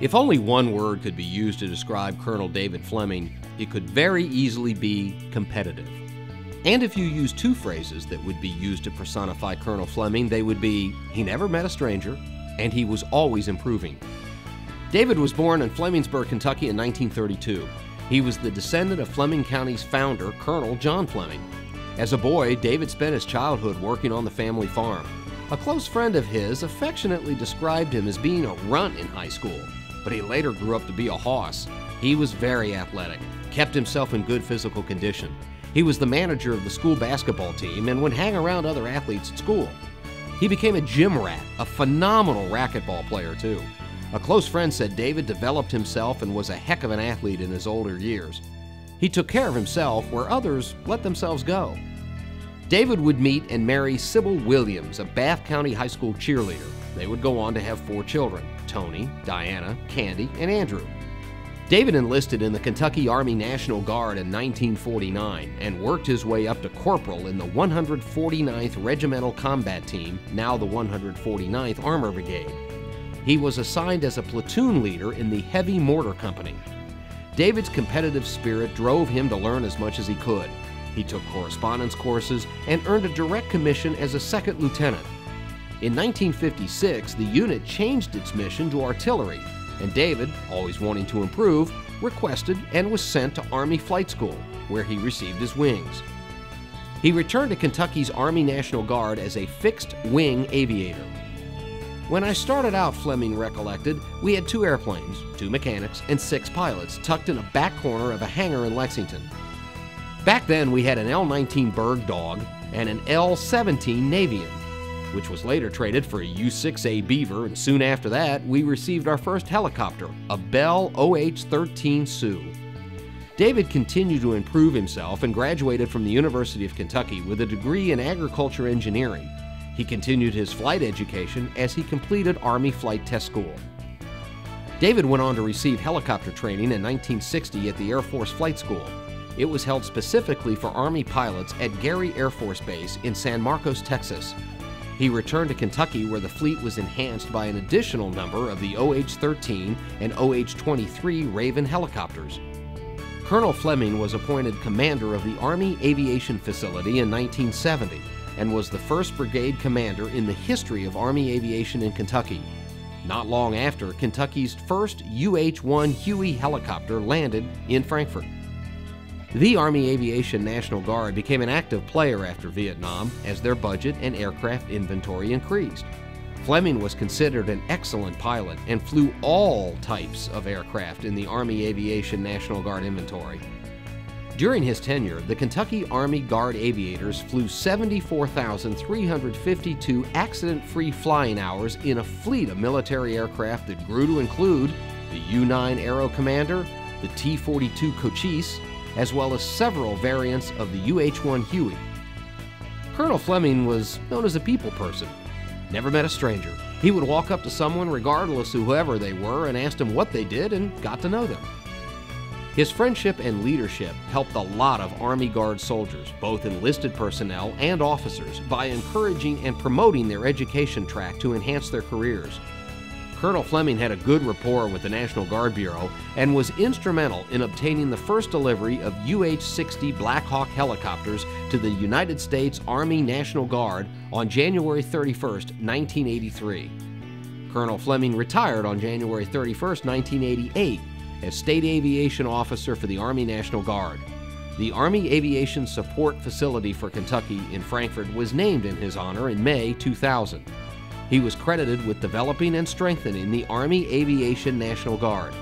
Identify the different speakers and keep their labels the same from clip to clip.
Speaker 1: If only one word could be used to describe Colonel David Fleming, it could very easily be competitive. And if you use two phrases that would be used to personify Colonel Fleming, they would be he never met a stranger and he was always improving. David was born in Flemingsburg, Kentucky in 1932. He was the descendant of Fleming County's founder, Colonel John Fleming. As a boy, David spent his childhood working on the family farm. A close friend of his affectionately described him as being a runt in high school, but he later grew up to be a hoss. He was very athletic, kept himself in good physical condition. He was the manager of the school basketball team and would hang around other athletes at school. He became a gym rat, a phenomenal racquetball player, too. A close friend said David developed himself and was a heck of an athlete in his older years. He took care of himself where others let themselves go. David would meet and marry Sybil Williams, a Bath County High School cheerleader. They would go on to have four children Tony, Diana, Candy, and Andrew. David enlisted in the Kentucky Army National Guard in 1949 and worked his way up to corporal in the 149th Regimental Combat Team, now the 149th Armor Brigade. He was assigned as a platoon leader in the Heavy Mortar Company. David's competitive spirit drove him to learn as much as he could. He took correspondence courses and earned a direct commission as a second lieutenant. In 1956, the unit changed its mission to artillery and David, always wanting to improve, requested and was sent to Army Flight School, where he received his wings. He returned to Kentucky's Army National Guard as a fixed wing aviator. When I started out, Fleming recollected, we had two airplanes, two mechanics, and six pilots tucked in a back corner of a hangar in Lexington. Back then, we had an L 19 Bird Dog and an L 17 Navion which was later traded for a U 6A Beaver, and soon after that, we received our first helicopter, a Bell OH 13 Sioux. David continued to improve himself and graduated from the University of Kentucky with a degree in agriculture engineering. He continued his flight education as he completed Army Flight Test School. David went on to receive helicopter training in 1960 at the Air Force Flight School. It was held specifically for Army pilots at Gary Air Force Base in San Marcos, Texas, he returned to Kentucky where the fleet was enhanced by an additional number of the OH 13 and OH 23 Raven helicopters. Colonel Fleming was appointed commander of the Army Aviation Facility in 1970 and was the first brigade commander in the history of Army aviation in Kentucky. Not long after, Kentucky's first UH 1 Huey helicopter landed in Frankfort. The Army Aviation National Guard became an active player after Vietnam as their budget and aircraft inventory increased. Fleming was considered an excellent pilot and flew all types of aircraft in the Army Aviation National Guard inventory. During his tenure, the Kentucky Army Guard aviators flew 74,352 accident free flying hours in a fleet of military aircraft that grew to include the U 9 Aero Commander, the T 42 Cochise, as well as several variants of the UH-1 Huey. Colonel Fleming was known as a people person. Never met a stranger. He would walk up to someone, regardless of whoever they were, and asked them what they did and got to know them. His friendship and leadership helped a lot of Army Guard soldiers, both enlisted personnel and officers, by encouraging and promoting their education track to enhance their careers. Colonel Fleming had a good rapport with the National Guard Bureau and was instrumental in obtaining the first delivery of UH 60 Black Hawk helicopters to the United States Army National Guard on January 31, 1983. Colonel Fleming retired on January 31, 1988, as State Aviation Officer for the Army National Guard. The Army Aviation Support Facility for Kentucky in Frankfort was named in his honor in May 2000. He was credited with developing and strengthening the Army Aviation National Guard.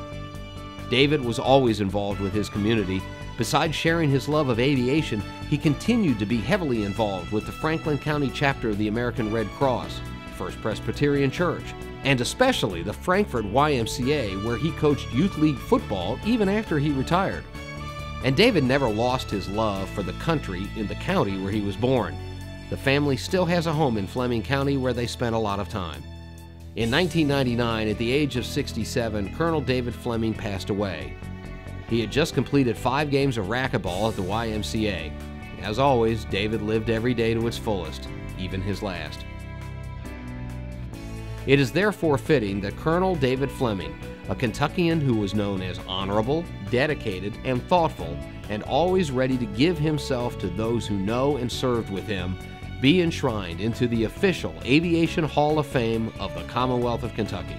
Speaker 1: David was always involved with his community. Besides sharing his love of aviation, he continued to be heavily involved with the Franklin County chapter of the American Red Cross, First Presbyterian Church, and especially the Frankfort YMCA, where he coached youth league football even after he retired. And David never lost his love for the country in the county where he was born. The family still has a home in Fleming County where they spent a lot of time. In 1999, at the age of 67, Colonel David Fleming passed away. He had just completed five games of racquetball at the YMCA. As always, David lived every day to its fullest, even his last. It is therefore fitting that Colonel David Fleming, a Kentuckian who was known as honorable, dedicated, and thoughtful, and always ready to give himself to those who know and served with him, be enshrined into the official Aviation Hall of Fame of the Commonwealth of Kentucky.